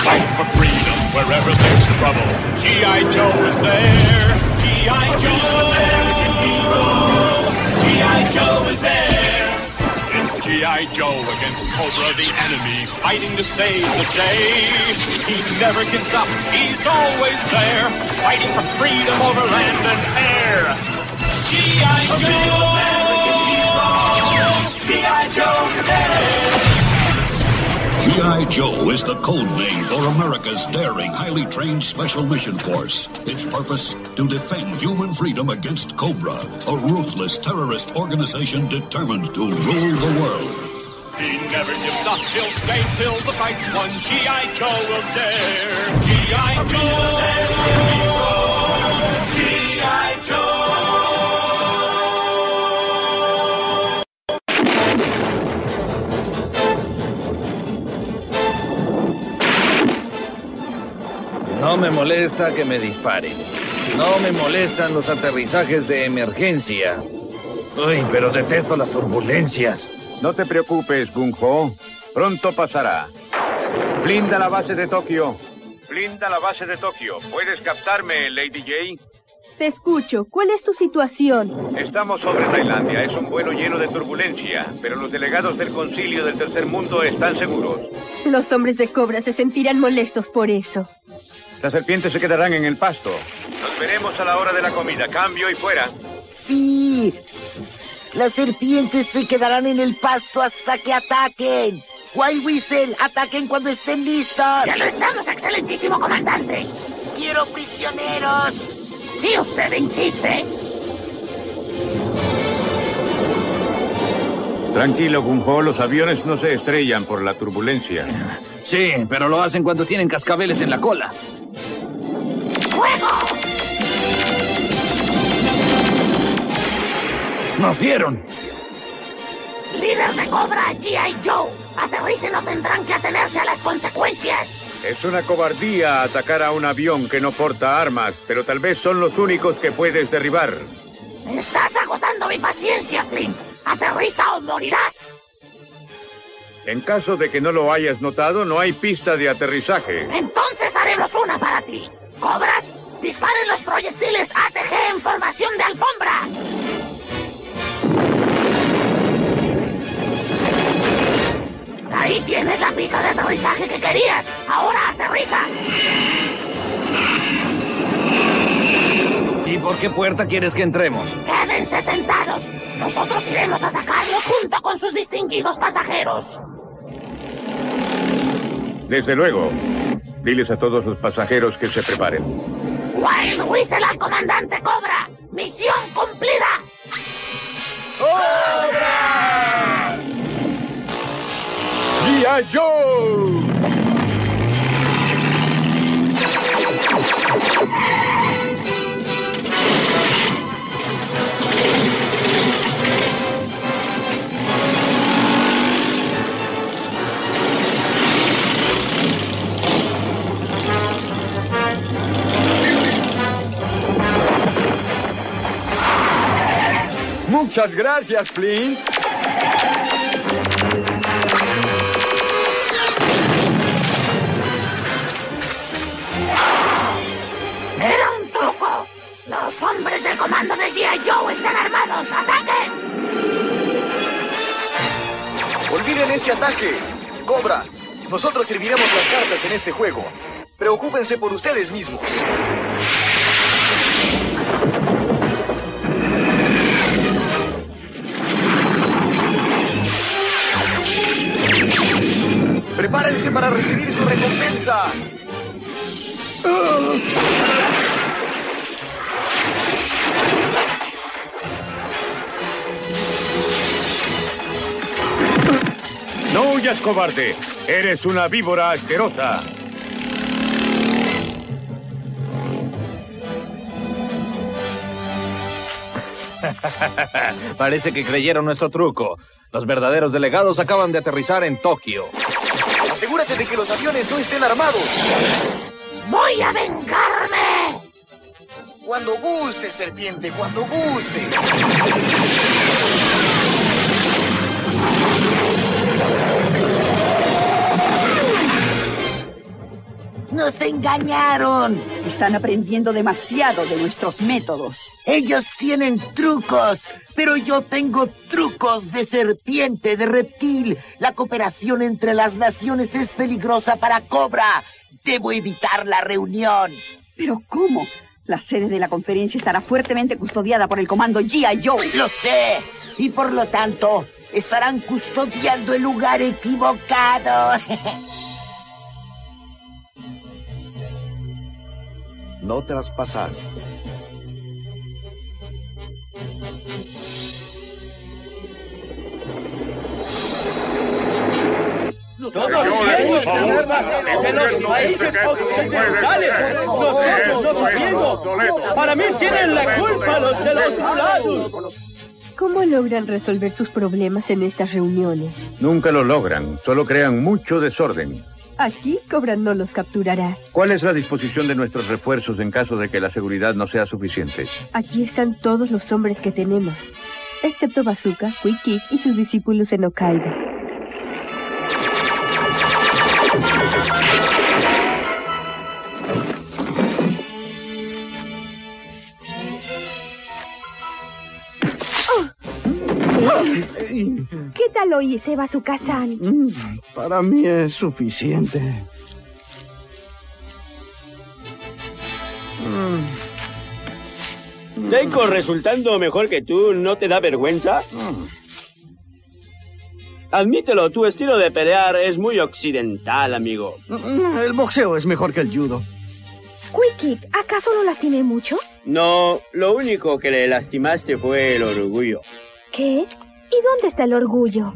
Fight for freedom wherever there's trouble. G.I. Joe is there. G.I. Joe. G.I. Joe is there. It's G.I. Joe against Cobra the enemy, fighting to save the day. He never gives up. He's always there, fighting for freedom over land and air. G.I. Joe. G.I. Joe is there. G.I. Joe is the code name for America's daring, highly trained Special Mission Force. Its purpose? To defend human freedom against Cobra, a ruthless terrorist organization determined to rule the world. He never gives up. He'll stay till the fight's won. G.I. Joe will dare. G.I. Joe. No me molesta que me disparen. No me molestan los aterrizajes de emergencia. Uy, pero detesto las turbulencias. No te preocupes, Gung-Ho. Pronto pasará. Blinda la base de Tokio. Blinda la base de Tokio. ¿Puedes captarme, Lady J? Te escucho. ¿Cuál es tu situación? Estamos sobre Tailandia. Es un vuelo lleno de turbulencia, pero los delegados del concilio del tercer mundo están seguros. Los hombres de Cobra se sentirán molestos por eso. Las serpientes se quedarán en el pasto. Nos veremos a la hora de la comida. Cambio y fuera. Sí. Las serpientes se quedarán en el pasto hasta que ataquen. White Whistle, ataquen cuando estén listos. Ya lo estamos, excelentísimo comandante. Quiero prisioneros. Si usted insiste. Tranquilo, Gung-Ho. Los aviones no se estrellan por la turbulencia. Sí, pero lo hacen cuando tienen cascabeles en la cola. ¡Fuego! ¡Nos dieron! Líder de Cobra, G.I. Joe. Aterricen o tendrán que atenerse a las consecuencias. Es una cobardía atacar a un avión que no porta armas, pero tal vez son los únicos que puedes derribar. Estás agotando mi paciencia, Flint. Aterriza o morirás. En caso de que no lo hayas notado, no hay pista de aterrizaje. Entonces haremos una para ti. ¿Cobras? Disparen los proyectiles ATG en formación de alfombra. Ahí tienes la pista de aterrizaje que querías. Ahora aterriza. ¿Y por qué puerta quieres que entremos? Quédense sentados. Nosotros iremos a sacarlos junto con sus distinguidos pasajeros. Desde luego. Diles a todos los pasajeros que se preparen. Wild Whistle al comandante Cobra. Misión cumplida. ¡G.I. Joe! Muchas gracias, Flint. Era un truco. Los hombres del comando de G.I. Joe están armados. ¡Ataquen! Olviden ese ataque. Cobra, nosotros serviremos las cartas en este juego. Preocúpense por ustedes mismos. ¡No huyas, cobarde! ¡Eres una víbora asquerosa! Parece que creyeron nuestro truco. Los verdaderos delegados acaban de aterrizar en Tokio. Asegúrate de que los aviones no estén armados. ¡Voy a vengarme! Cuando gustes, serpiente, cuando gustes. Engañaron. Están aprendiendo demasiado de nuestros métodos. Ellos tienen trucos, pero yo tengo trucos de serpiente, de reptil. La cooperación entre las naciones es peligrosa para Cobra. Debo evitar la reunión. ¿Pero cómo? La sede de la conferencia estará fuertemente custodiada por el comando G.I. Joe. Lo sé. Y por lo tanto, estarán custodiando el lugar equivocado. no traspasar. Todos ciegos, de los países occidentales, nosotros los ciegos. Para mí tienen la culpa los de los lados. ¿Cómo logran resolver sus problemas en estas reuniones? Nunca lo logran, solo crean mucho desorden. Aquí Cobra no los capturará. ¿Cuál es la disposición de nuestros refuerzos en caso de que la seguridad no sea suficiente? Aquí están todos los hombres que tenemos, excepto Bazooka, Quick Kick y sus discípulos en Hokkaido. ¿Qué tal lo hice, Bazooka-san? Mm, para mí es suficiente. Deiko resultando mejor que tú, ¿no te da vergüenza? Admítelo, tu estilo de pelear es muy occidental, amigo. El boxeo es mejor que el judo. Quick Kick, ¿acaso lo lastimé mucho? No, lo único que le lastimaste fue el orgullo. ¿Qué? ¿Y dónde está el orgullo?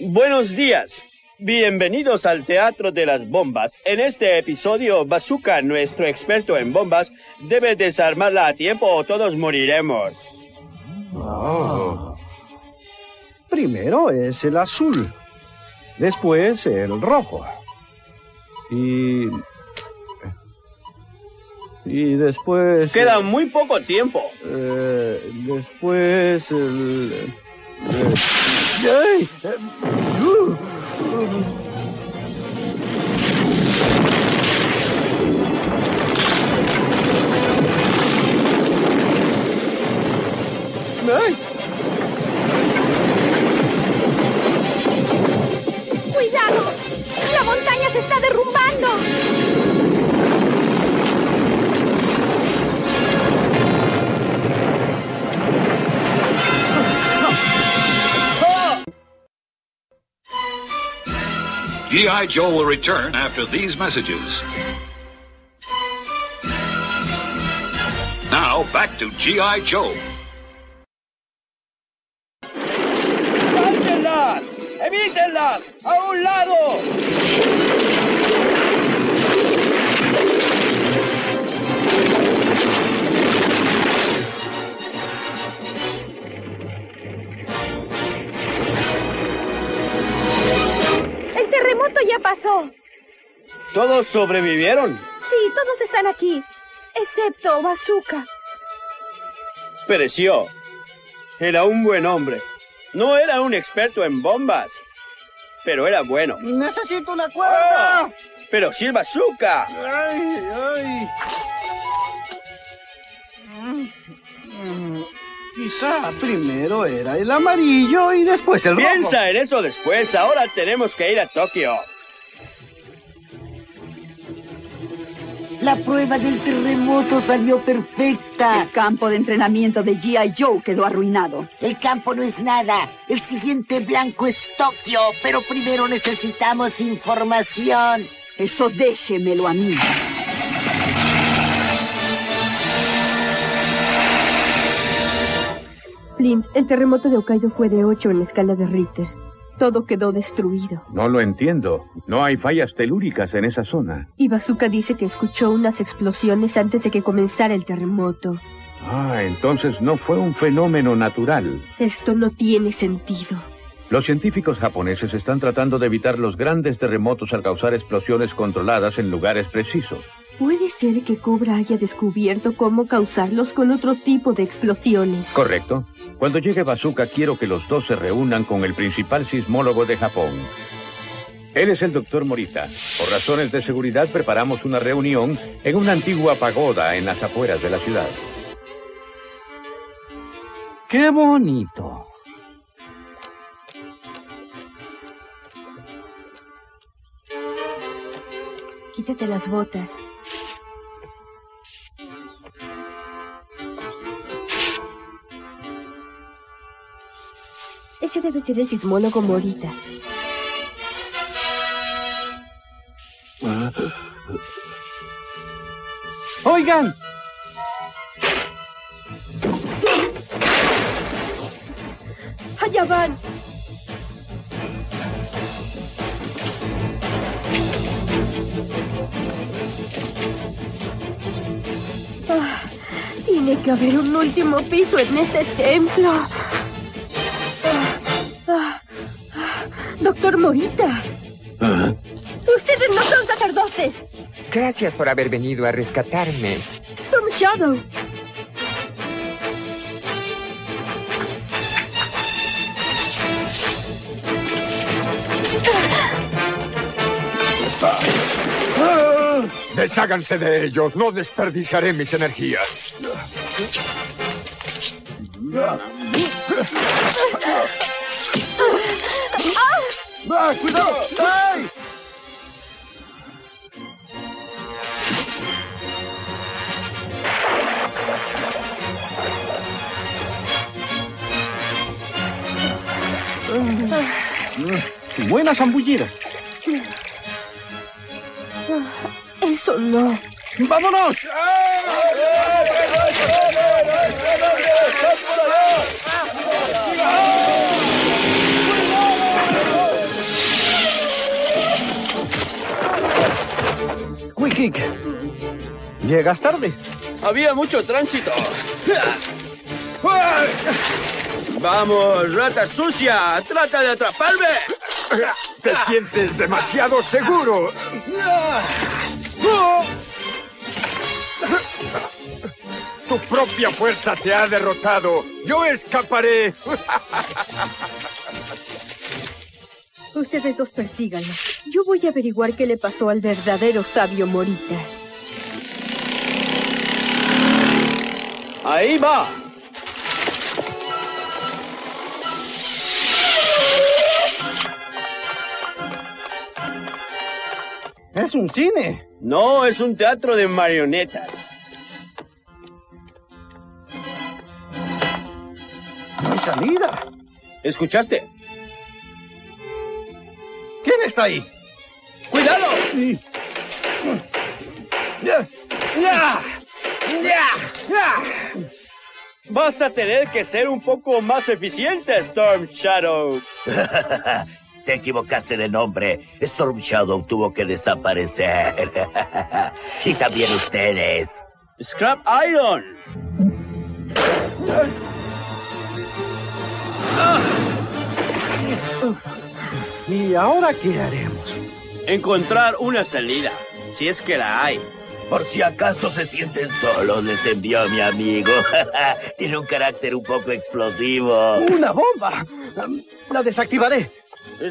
Buenos días. Bienvenidos al Teatro de las Bombas. En este episodio, Bazooka, nuestro experto en bombas, debe desarmarla a tiempo o todos moriremos. Oh. Primero es el azul, después el rojo. Y... Y después... Queda muy poco tiempo. Eh, después el... eh, ¡Ay! Eh, uh, uh. G.I. Joe will return after these messages. Now, back to G.I. Joe. ¡Sáltenlas! ¡Evítenlas! ¡A un lado! Terremoto ya pasó! ¿Todos sobrevivieron? Sí, todos están aquí, excepto Bazooka. Pereció. Era un buen hombre. No era un experto en bombas, pero era bueno. ¡Necesito una cuerda! Pero sí el bazooka. ¡Ay, ay! Quizá primero era el amarillo y después el rojo. Piensa en eso después. Ahora tenemos que ir a Tokio. La prueba del terremoto salió perfecta. El campo de entrenamiento de G.I. Joe quedó arruinado. El campo no es nada. El siguiente blanco es Tokio, pero primero necesitamos información. Eso déjemelo a mí. Flint, el terremoto de Hokkaido fue de 8 en la escala de Richter. Todo quedó destruido. No lo entiendo. No hay fallas telúricas en esa zona. Y Bazooka dice que escuchó unas explosiones antes de que comenzara el terremoto. Ah, entonces no fue un fenómeno natural. Esto no tiene sentido. Los científicos japoneses están tratando de evitar los grandes terremotos al causar explosiones controladas en lugares precisos. Puede ser que Cobra haya descubierto cómo causarlos con otro tipo de explosiones. ¿Correcto? Cuando llegue Bazooka, quiero que los dos se reúnan con el principal sismólogo de Japón. Él es el doctor Morita. Por razones de seguridad, preparamos una reunión en una antigua pagoda en las afueras de la ciudad. ¡Qué bonito! Quítate las botas. Ese debe ser el sismólogo Morita. Oigan, ¡Allá van! Ah, tiene que haber un último piso en este templo. Doctor Morita, ustedes no son sacerdotes. Gracias por haber venido a rescatarme. Storm Shadow. Desháganse de ellos, no desperdiciaré mis energías. ¡Ah, cuidado! ¡Ay! Buena zambullida. Eso no. ¡Vámonos! Llegas tarde. Había mucho tránsito. Vamos, rata sucia, trata de atraparme. Te sientes demasiado seguro. Tu propia fuerza te ha derrotado. Yo escaparé. Ustedes dos persíganlo. Yo voy a averiguar qué le pasó al verdadero sabio Morita. Ahí va. Es un cine. No, es un teatro de marionetas. No hay salida. ¿Escuchaste? ¿Quién está ahí? ¡Cuidado! Ya, ya, ya, ya. Vas a tener que ser un poco más eficiente, Storm Shadow. Te equivocaste de nombre. Storm Shadow tuvo que desaparecer. y también ustedes. Scrap Iron. ¿Y ahora qué haremos? Encontrar una salida, si es que la hay. Por si acaso se sienten solos, les envió mi amigo. Tiene un carácter un poco explosivo. ¡Una bomba! La desactivaré.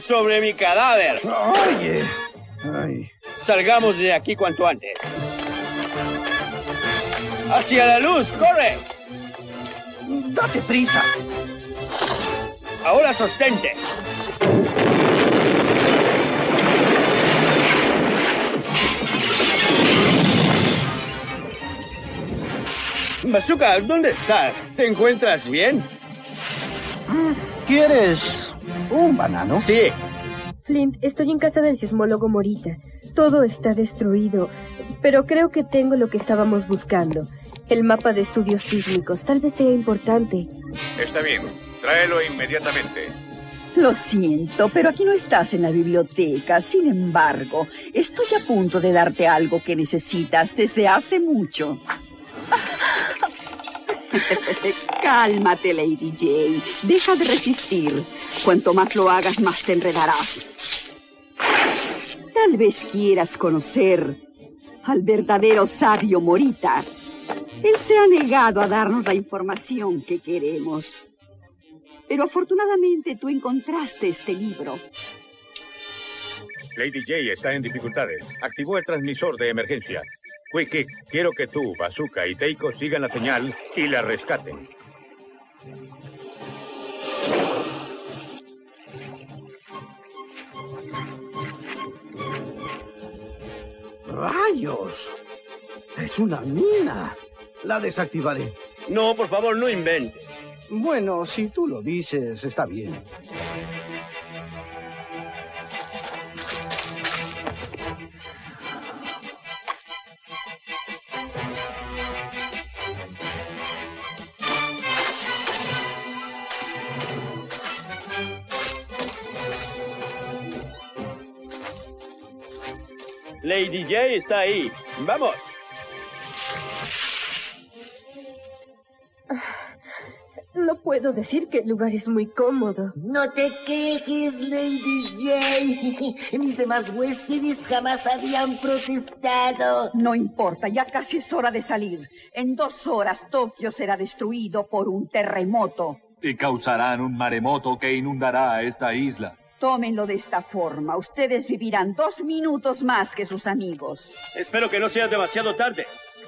Sobre mi cadáver. Oye. Ay. Salgamos de aquí cuanto antes. ¡Hacia la luz! ¡Corre! Date prisa. Ahora sostente. Bazooka, ¿dónde estás? ¿Te encuentras bien? ¿Quieres un banano? Sí. Flint, estoy en casa del sismólogo Morita. Todo está destruido, pero creo que tengo lo que estábamos buscando. El mapa de estudios sísmicos. Tal vez sea importante. Está bien. Tráelo inmediatamente. Lo siento, pero aquí no estás en la biblioteca. Sin embargo, estoy a punto de darte algo que necesitas desde hace mucho. Cálmate, Lady Jane. Deja de resistir. Cuanto más lo hagas, más te enredarás. Tal vez quieras conocer al verdadero sabio Morita. Él se ha negado a darnos la información que queremos. Pero afortunadamente tú encontraste este libro. Lady J está en dificultades. Activó el transmisor de emergencia. Quick quiero que tú, Bazooka y Teiko sigan la señal y la rescaten. ¡Rayos! Es una mina. La desactivaré. No, por favor, no invente. Bueno, si tú lo dices, está bien. Lady J está ahí. Vamos. No puedo decir que el lugar es muy cómodo. No te quejes, Lady J. Mis demás huéspedes jamás habían protestado. No importa, ya casi es hora de salir. En dos horas Tokio será destruido por un terremoto. Y causarán un maremoto que inundará esta isla. Tómenlo de esta forma. Ustedes vivirán dos minutos más que sus amigos. Espero que no sea demasiado tarde.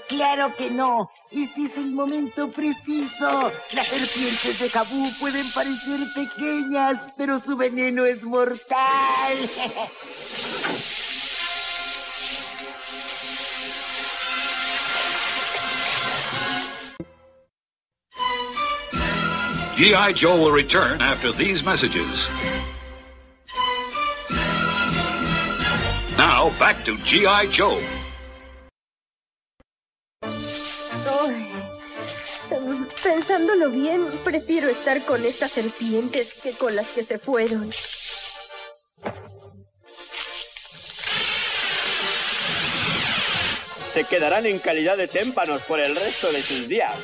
Claro que no. Este es el momento preciso. Las serpientes de Jabú pueden parecer pequeñas, pero su veneno es mortal. G.I. Joe will return after these messages. Now, back to G.I. Joe. Ay, pensándolo bien, prefiero estar con estas serpientes que con las que se fueron. Se quedarán en calidad de témpanos por el resto de sus días.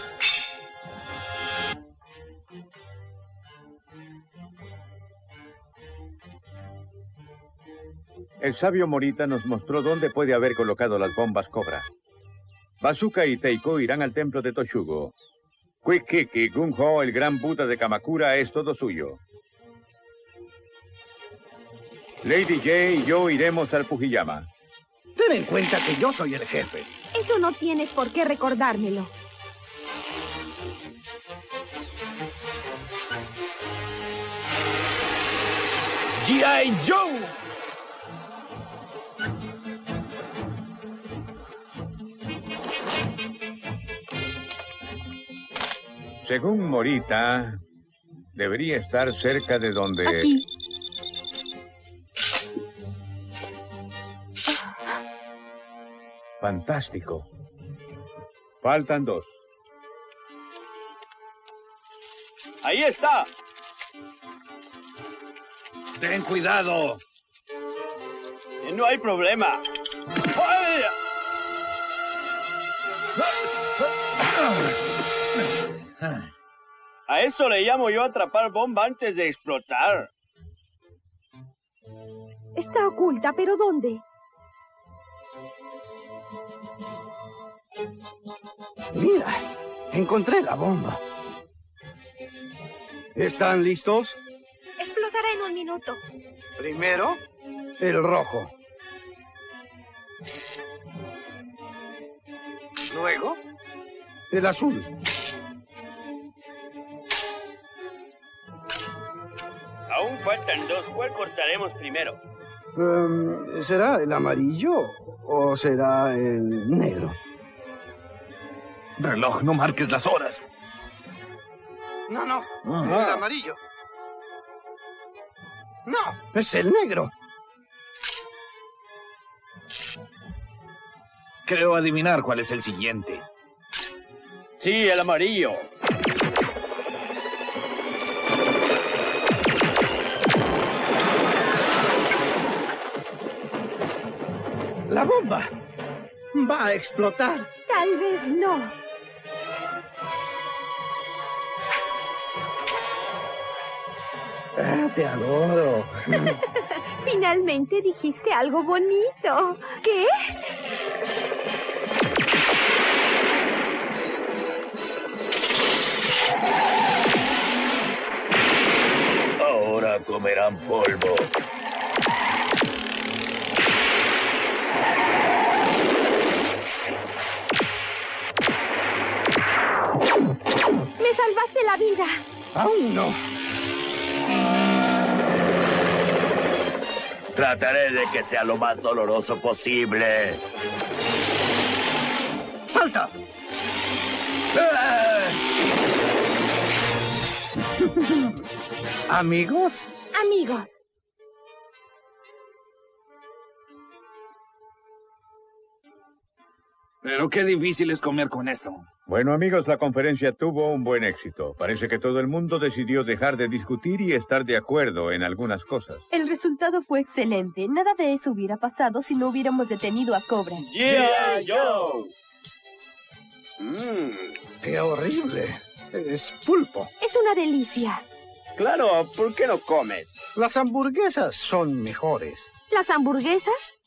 El sabio Morita nos mostró dónde puede haber colocado las bombas Cobra. Bazooka y Teiko irán al templo de Toshugo. Quick Kick y Gung Ho, el gran Buda de Kamakura, es todo suyo. Lady J y yo iremos al Fujiyama. Ten en cuenta que yo soy el jefe. Eso no tienes por qué recordármelo. G.I. Joe. Según Morita, debería estar cerca de donde... Aquí. Fantástico. Faltan dos. Ahí está. Ten cuidado. No hay problema. ¡Ay! A eso le llamo yo atrapar bomba antes de explotar. Está oculta, pero ¿dónde? Mira, encontré la bomba. ¿Están listos? Explotará en un minuto. Primero, el rojo. Luego, el azul. Faltan dos. ¿Cuál cortaremos primero? Em, ¿Será el amarillo o será el negro? Reloj, no marques las horas. No, no, Ah. el amarillo. No, es el negro. Creo adivinar cuál es el siguiente. Sí, el amarillo. La bomba va a explotar. Tal vez no. Ah, te adoro. Finalmente dijiste algo bonito. ¿Qué? comerán polvo. La vida! Aún no. Trataré de que sea lo más doloroso posible. ¡Salta! ¿Amigos? Amigos. Pero qué difícil es comer con esto. Bueno amigos, la conferencia tuvo un buen éxito. Parece que todo el mundo decidió dejar de discutir y estar de acuerdo en algunas cosas. El resultado fue excelente. Nada de eso hubiera pasado si no hubiéramos detenido a Cobra. ¡G.I. Joe! Mmm, qué horrible. Es pulpo. Es una delicia. Claro, ¿por qué no comes? Las hamburguesas son mejores. ¿Las hamburguesas?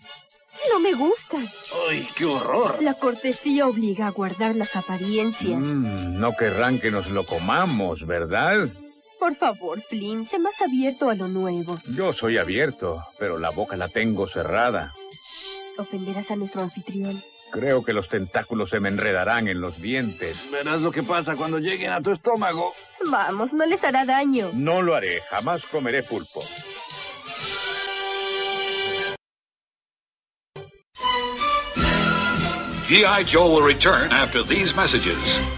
No me gustan. ¡Ay, qué horror! La cortesía obliga a guardar las apariencias. Mm, no querrán que nos lo comamos, ¿verdad? Por favor, Flynn, sé más abierto a lo nuevo. Yo soy abierto, pero la boca la tengo cerrada. Ofenderás a nuestro anfitrión. Creo que los tentáculos se me enredarán en los dientes. Verás lo que pasa cuando lleguen a tu estómago. Vamos, no les hará daño. No lo haré, jamás comeré pulpo. G.I. Joe will return after these messages.